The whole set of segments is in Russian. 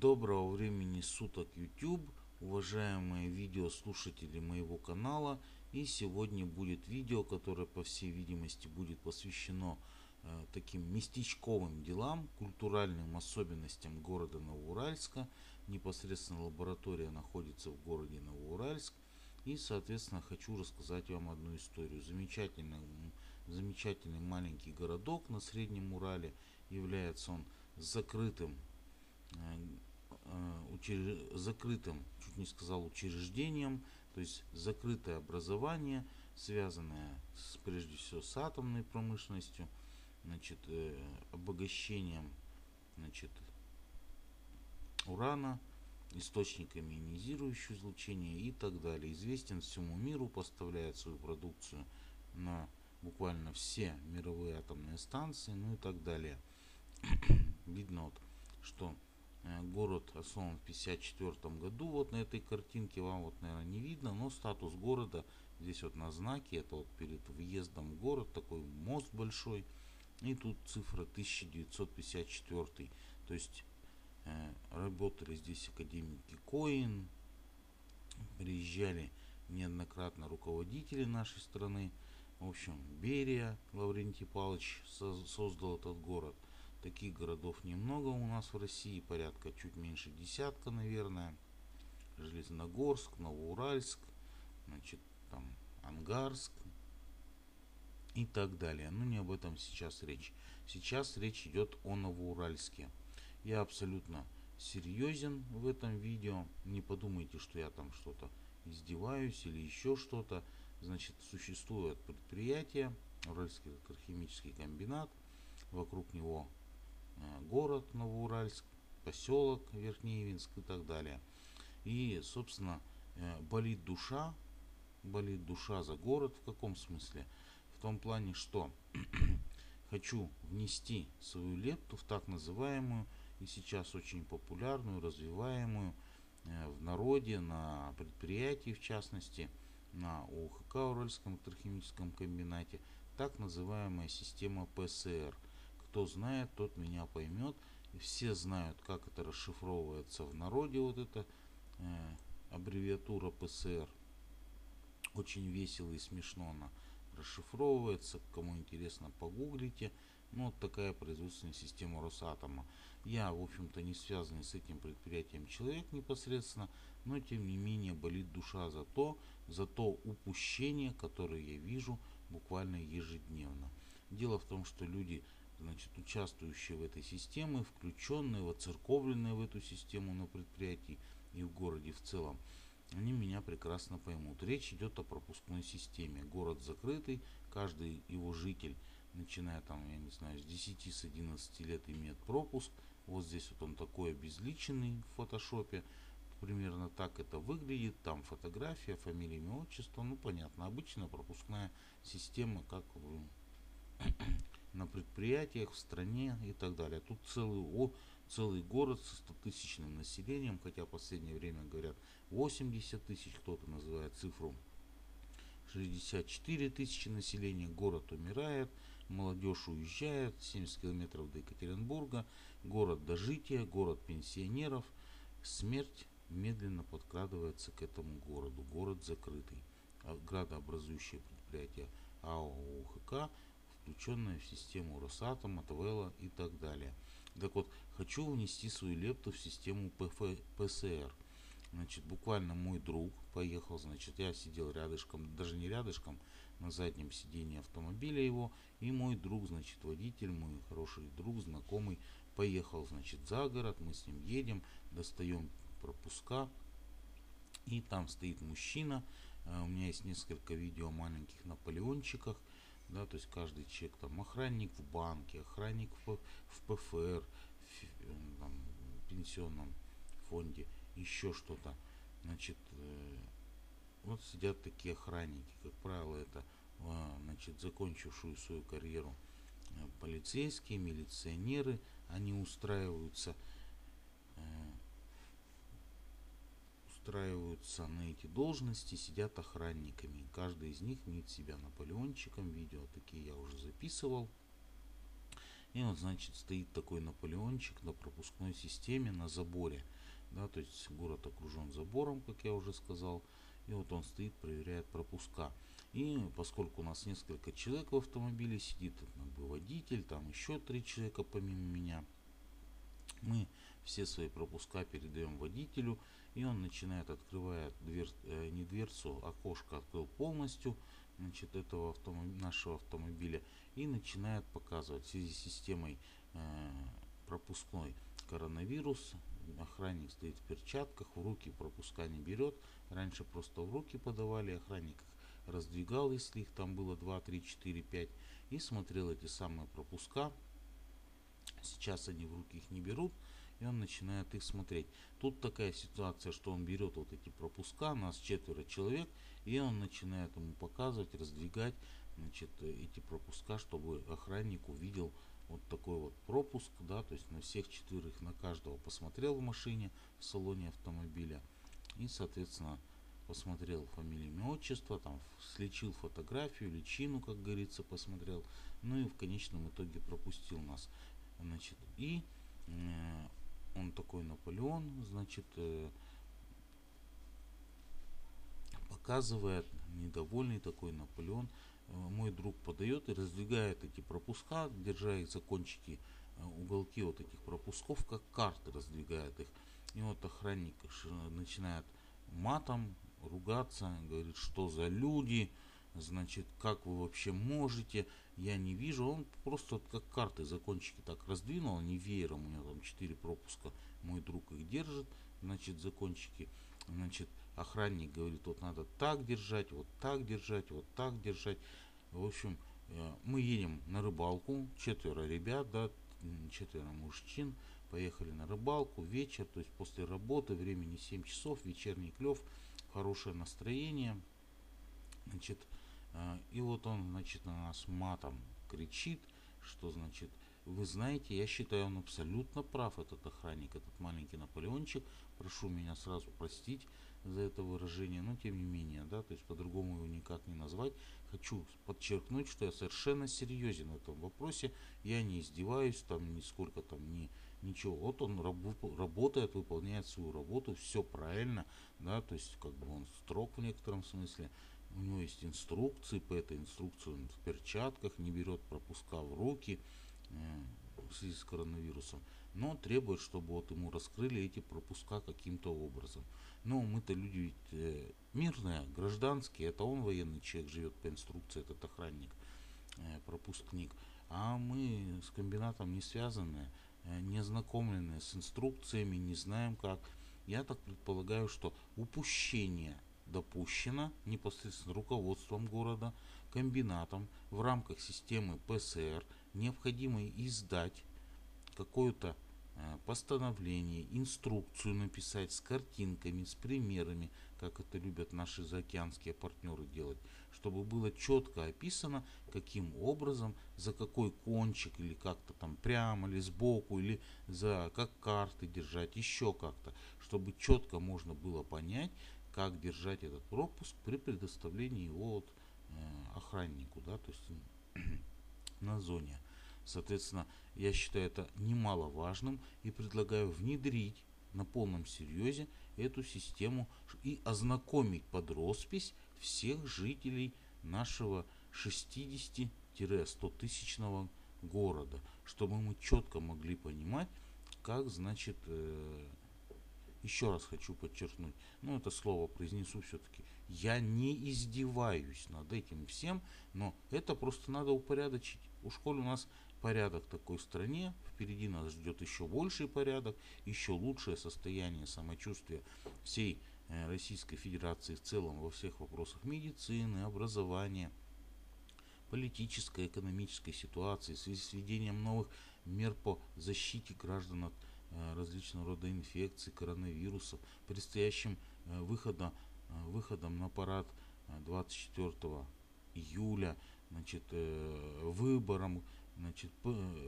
Доброго времени суток YouTube, уважаемые видеослушатели моего канала. И сегодня будет видео, которое по всей видимости будет посвящено э, таким местечковым делам, культуральным особенностям города Новоуральска. Непосредственно лаборатория находится в городе Новоуральск. И, соответственно, хочу рассказать вам одну историю. Замечательный, замечательный маленький городок на Среднем Урале. Является он закрытым э, закрытым, чуть не сказал, учреждением, то есть закрытое образование, связанное с, прежде всего с атомной промышленностью, значит, э, обогащением значит, урана, источниками ионизирующего излучения и так далее. Известен всему миру, поставляет свою продукцию на буквально все мировые атомные станции, ну и так далее. Видно вот, что город основан в 1954 году. Вот на этой картинке вам вот, наверное, не видно, но статус города здесь вот на знаке. Это вот перед въездом в город, такой мост большой. И тут цифра 1954. То есть э, работали здесь академики Коин, приезжали неоднократно руководители нашей страны. В общем, Берия Лаврентий Павлович создал этот город – Таких городов немного у нас в России, порядка чуть меньше десятка, наверное. Железногорск, Новоуральск, значит, там Ангарск и так далее. Но не об этом сейчас речь. Сейчас речь идет о Новоуральске. Я абсолютно серьезен в этом видео. Не подумайте, что я там что-то издеваюсь или еще что-то. Значит, существует предприятие, Уральский химический комбинат. Вокруг него город Новоуральск, поселок Верхнеевинск и так далее. И, собственно, э, болит душа, болит душа за город в каком смысле? В том плане, что хочу внести свою лепту в так называемую и сейчас очень популярную, развиваемую э, в народе, на предприятии в частности, на ОХК Уральском электрохимическом комбинате, так называемая система ПСР – кто знает, тот меня поймет. Все знают, как это расшифровывается в народе, вот эта э, аббревиатура ПСР. Очень весело и смешно она расшифровывается. Кому интересно, погуглите. Ну, вот такая производственная система Росатома. Я, в общем-то, не связанный с этим предприятием человек непосредственно, но, тем не менее, болит душа за то, за то упущение, которое я вижу буквально ежедневно. Дело в том, что люди значит, участвующие в этой системе, включенные, воцерковленные в эту систему на предприятии и в городе в целом, они меня прекрасно поймут. Речь идет о пропускной системе. Город закрытый, каждый его житель, начиная там, я не знаю, с 10, с 11 лет имеет пропуск. Вот здесь вот он такой обезличенный в фотошопе. Примерно так это выглядит. Там фотография, фамилия, имя, отчество. Ну, понятно. Обычная пропускная система, как на предприятиях в стране и так далее. Тут целый, о, целый город со 100 тысячным населением, хотя в последнее время говорят 80 тысяч, кто-то называет цифру 64 тысячи населения, город умирает, молодежь уезжает, 70 километров до Екатеринбурга, город дожития, город пенсионеров, смерть медленно подкрадывается к этому городу, город закрытый. А градообразующее предприятие АО УХК включенная в систему Росатома, ТВЛа и так далее. Так вот, хочу внести свою лепту в систему ПФ, ПСР. Значит, буквально мой друг поехал, значит, я сидел рядышком, даже не рядышком, на заднем сидении автомобиля его, и мой друг, значит, водитель, мой хороший друг, знакомый, поехал, значит, за город, мы с ним едем, достаем пропуска, и там стоит мужчина, э, у меня есть несколько видео маленьких Наполеончиках, да, то есть каждый человек, там, охранник в банке, охранник в, в ПФР, в, э, там, пенсионном фонде, еще что-то, значит, э, вот сидят такие охранники, как правило, это, э, значит, закончившую свою карьеру э, полицейские, милиционеры, они устраиваются устраиваются на эти должности, сидят охранниками. Каждый из них мнит себя Наполеончиком. Видео такие я уже записывал. И вот, значит, стоит такой Наполеончик на пропускной системе на заборе. Да, то есть город окружен забором, как я уже сказал. И вот он стоит, проверяет пропуска. И поскольку у нас несколько человек в автомобиле сидит, как бы водитель, там еще три человека помимо меня, мы все свои пропуска передаем водителю, и он начинает, открывает дверь, э, не дверцу, а окошко открыл полностью, значит, этого автомоб... нашего автомобиля, и начинает показывать в связи с системой э, пропускной коронавирус. Охранник стоит в перчатках, в руки пропуска не берет. Раньше просто в руки подавали, охранник раздвигал, если их там было 2, 3, 4, 5, и смотрел эти самые пропуска. Сейчас они в руки их не берут, и он начинает их смотреть. Тут такая ситуация, что он берет вот эти пропуска, нас четверо человек, и он начинает ему показывать, раздвигать значит, эти пропуска, чтобы охранник увидел вот такой вот пропуск, да, то есть на всех четверых, на каждого посмотрел в машине, в салоне автомобиля, и, соответственно, посмотрел фамилию, имя, отчество, там слечил фотографию, личину, как говорится, посмотрел, ну и в конечном итоге пропустил нас. Значит, и э, он такой Наполеон, значит, э, показывает, недовольный такой Наполеон, э, мой друг подает и раздвигает эти пропуска, держа их за кончики, э, уголки вот этих пропусков, как карты раздвигает их. И вот охранник начинает матом ругаться, говорит, что за люди, значит, как вы вообще можете, я не вижу. Он просто вот как карты закончики так раздвинул, они веером, у него там 4 пропуска, мой друг их держит, значит, закончики, значит, охранник говорит, вот надо так держать, вот так держать, вот так держать. В общем, э, мы едем на рыбалку, четверо ребят, да, четверо мужчин, поехали на рыбалку, вечер, то есть после работы, времени 7 часов, вечерний клев – хорошее настроение. Значит, и вот он, значит, на нас матом кричит, что, значит, вы знаете, я считаю, он абсолютно прав, этот охранник, этот маленький Наполеончик. Прошу меня сразу простить за это выражение, но тем не менее, да, то есть по-другому его никак не назвать. Хочу подчеркнуть, что я совершенно серьезен в этом вопросе. Я не издеваюсь, там нисколько там не ничего. Вот он работает, выполняет свою работу, все правильно, да, то есть как бы он строг в некотором смысле. У него есть инструкции, по этой инструкции он в перчатках, не берет пропуска в руки э, в связи с коронавирусом, но требует, чтобы вот ему раскрыли эти пропуска каким-то образом. Но мы-то люди ведь э, мирные, гражданские, это он военный человек, живет по инструкции, этот охранник, э, пропускник. А мы с комбинатом не связанные, Э, не ознакомлены с инструкциями, не знаем как. Я так предполагаю, что упущение допущено непосредственно руководством города, комбинатом в рамках системы ПСР. Необходимо издать какое-то э, постановление, инструкцию написать с картинками, с примерами, как это любят наши заокеанские партнеры делать, чтобы было четко описано, каким образом, за какой кончик или как-то там прямо или сбоку, или за как карты держать, еще как-то, чтобы четко можно было понять, как держать этот пропуск при предоставлении его вот, э, охраннику, да, то есть на зоне. Соответственно, я считаю это немаловажным и предлагаю внедрить на полном серьезе эту систему и ознакомить под роспись всех жителей нашего 60-100 тысячного города, чтобы мы четко могли понимать, как, значит, э, еще раз хочу подчеркнуть, ну это слово произнесу все-таки, я не издеваюсь над этим всем, но это просто надо упорядочить. У школы у нас порядок такой стране, впереди нас ждет еще больший порядок, еще лучшее состояние самочувствия всей э, Российской Федерации в целом во всех вопросах медицины, образования, политической, экономической ситуации, в связи с введением новых мер по защите граждан от различного рода инфекций, коронавирусов, предстоящим э, выходом, выходом на парад 24 июля, значит, выбором значит,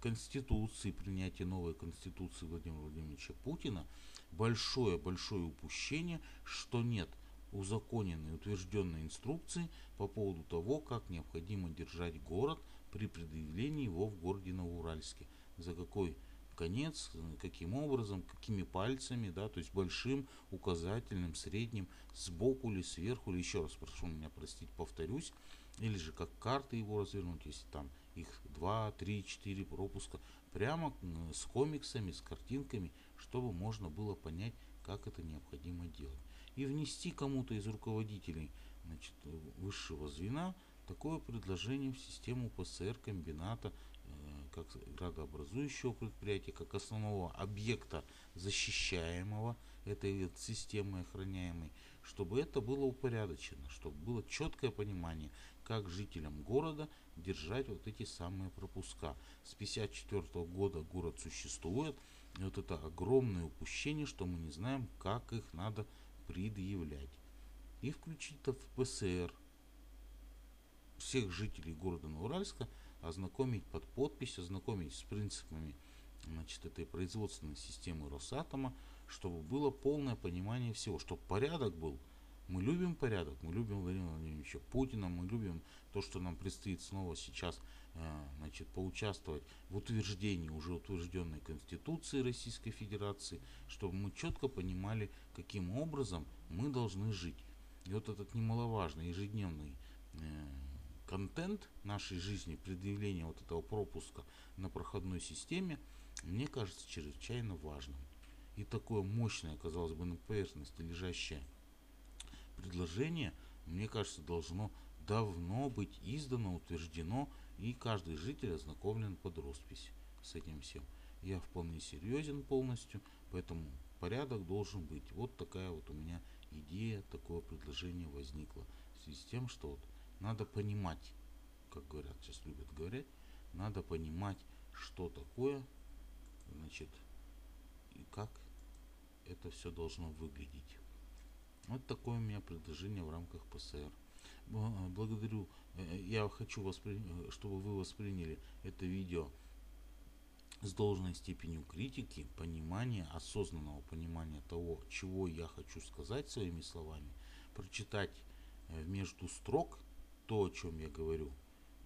Конституции, принятие новой Конституции Владимира Владимировича Путина, большое-большое упущение, что нет узаконенной, утвержденной инструкции по поводу того, как необходимо держать город при предъявлении его в городе Новоуральске. За какой конец, каким образом, какими пальцами, да, то есть большим, указательным, средним, сбоку или сверху, или еще раз прошу меня простить, повторюсь, или же как карты его развернуть, если там их 2, 3, 4 пропуска, прямо с комиксами, с картинками, чтобы можно было понять, как это необходимо делать. И внести кому-то из руководителей значит, высшего звена такое предложение в систему ПСР комбината э, как градообразующего предприятия, как основного объекта защищаемого этой системы охраняемой, чтобы это было упорядочено, чтобы было четкое понимание, как жителям города держать вот эти самые пропуска. С 1954 года город существует, и вот это огромное упущение, что мы не знаем, как их надо предъявлять. И включить это в ПСР всех жителей города Новоуральска, ознакомить под подпись, ознакомить с принципами значит, этой производственной системы Росатома, чтобы было полное понимание всего, чтобы порядок был – мы любим порядок, мы любим Владимира Владимировича Путина, мы любим то, что нам предстоит снова сейчас э, значит, поучаствовать в утверждении уже утвержденной Конституции Российской Федерации, чтобы мы четко понимали, каким образом мы должны жить. И вот этот немаловажный ежедневный э, контент нашей жизни, предъявление вот этого пропуска на проходной системе, мне кажется чрезвычайно важным. И такое мощное, казалось бы, на поверхности лежащее предложение, мне кажется, должно давно быть издано, утверждено, и каждый житель ознакомлен под роспись с этим всем. Я вполне серьезен полностью, поэтому порядок должен быть. Вот такая вот у меня идея, такое предложение возникло. В связи с тем, что вот надо понимать, как говорят, сейчас любят говорить, надо понимать, что такое, значит, и как это все должно выглядеть. Вот такое у меня предложение в рамках ПСР. Благодарю. Э, я хочу, чтобы вы восприняли это видео с должной степенью критики, понимания, осознанного понимания того, чего я хочу сказать своими словами, прочитать э, между строк то, о чем я говорю,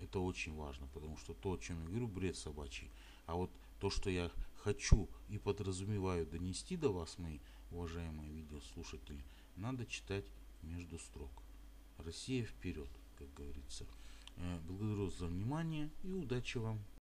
это очень важно, потому что то, о чем я говорю, бред собачий. А вот то, что я хочу и подразумеваю донести до вас, мои уважаемые видеослушатели, надо читать между строк. Россия вперед, как говорится. Э, благодарю за внимание и удачи вам!